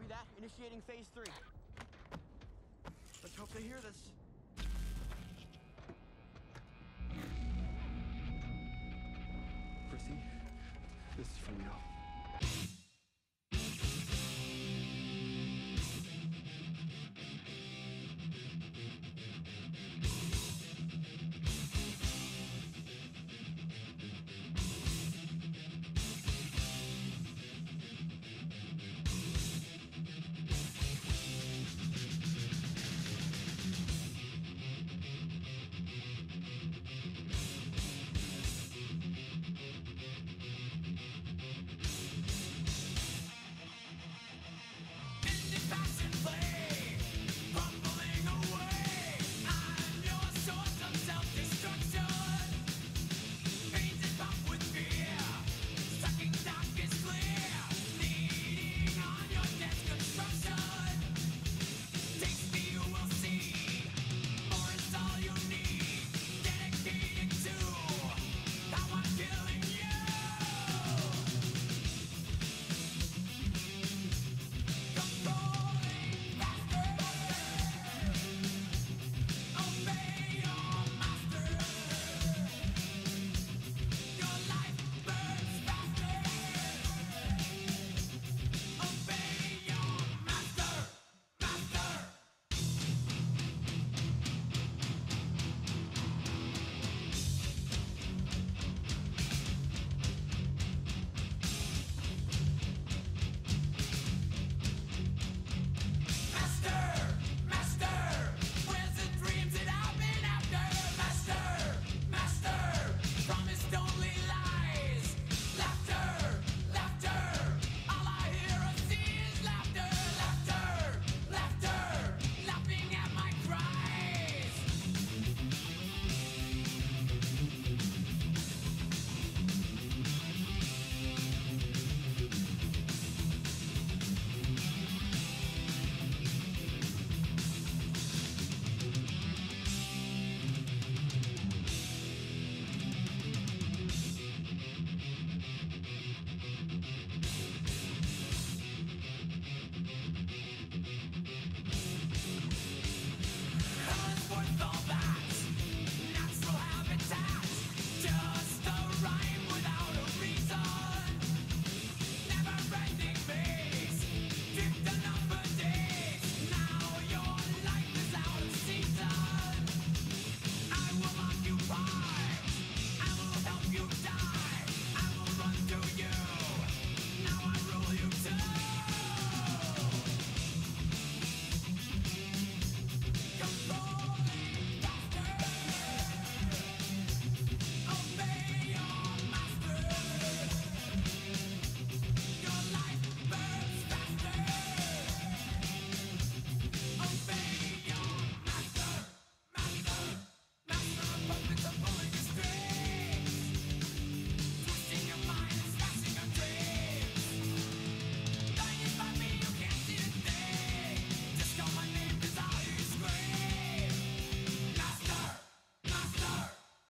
Copy that. Initiating phase three. Let's hope they hear this. Chrissy, this is for real.